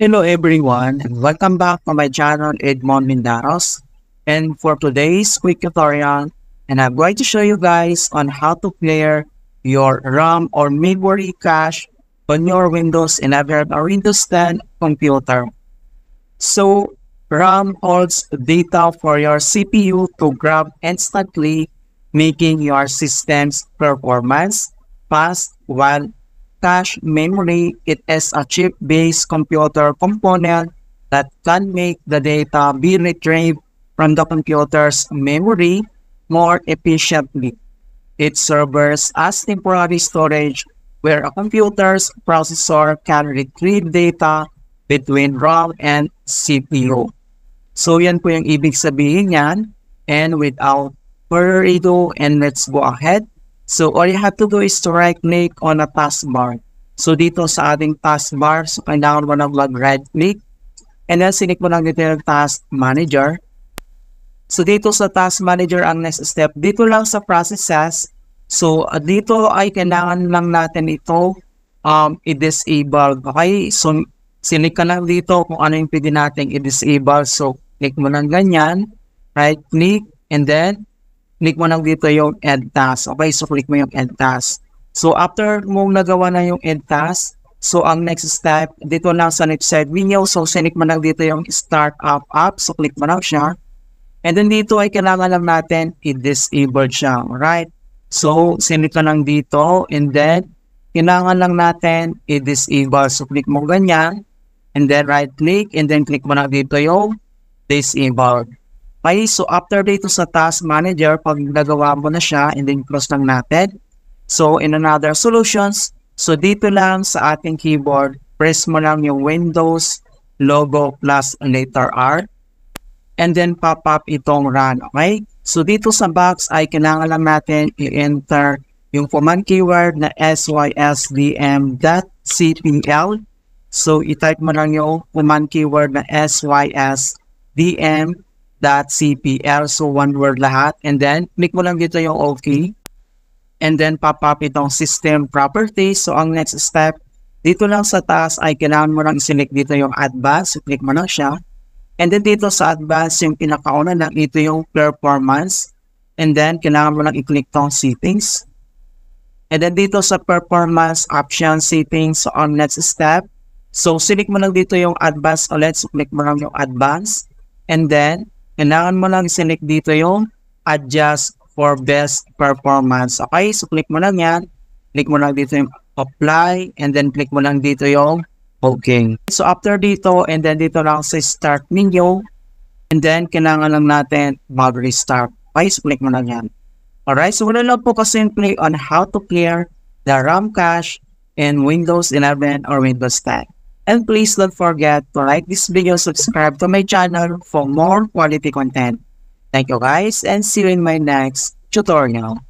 Hello everyone, and welcome back to my channel Edmond Mindaros. And for today's quick tutorial, and I'm going to show you guys on how to clear your RAM or memory cache on your Windows 11 or Windows 10 computer. So, RAM holds data for your CPU to grab instantly, making your system's performance fast while cache memory, it is a chip-based computer component that can make the data be retrieved from the computer's memory more efficiently. It serves as temporary storage where a computer's processor can retrieve data between RAM and CPU. So yan po yung ibig sabihin yan. And without further ado, and let's go ahead So all you have to do is to right click on a taskbar. So dito sa ating taskbar, so kailangan mo nang mag-right click. And then sinik mo lang dito yung task manager. So dito sa task manager ang next step. Dito lang sa processes. So uh, dito ay kailangan lang natin ito um, i-disable. Okay? So sinik ka lang dito kung ano yung pwede natin i-disable. So click mo lang ganyan. Right click. And then click mo lang dito yung end task. Okay, so click mo yung end task. So after mong nagawa na yung end task, so ang next step, dito lang sa next side menu, so sinik mo lang dito yung start up app, so click mo lang siya. And then dito ay kailangan lang natin i-disable siya, right? So sinik ka lang dito and then kailangan lang natin i-disable. So click mo ganyan and then right click and then click mo lang dito yung disable. Okay, so after dito sa task manager, pag nagawa mo na siya, and then close lang natin. So in another solutions, so dito lang sa ating keyboard, press mo lang yung Windows logo plus letter R. And then pop up itong run, okay? So dito sa box ay kailangan lang natin i-enter yung command keyword na sysdm.cpl. So i-type mo lang yung command keyword na sysdm .cpl. So, one word lahat. And then, click mo lang dito yung OK. And then, pop up itong system properties. So, ang next step, dito lang sa taas ay kailangan mo lang select dito yung advanced. Click mo lang siya. And then, dito sa advanced, yung pinakauna lang, ito yung performance. And then, kailangan mo lang i-click tong settings. And then, dito sa performance option settings, so, ang next step, so, select mo lang dito yung advanced ulit. So, click mo lang yung advanced. And then, kailangan mo lang select dito yung adjust for best performance. Okay, so click mo lang yan. Click mo lang dito yung apply and then click mo lang dito yung okay. So after dito and then dito lang sa start menu and then kailangan lang natin mag-restart. Okay, so click mo lang yan. Alright, so wala lang po kasimple on how to clear the RAM cache in Windows 11 or Windows 10. And please don't forget to like this video, subscribe to my channel for more quality content. Thank you guys and see you in my next tutorial.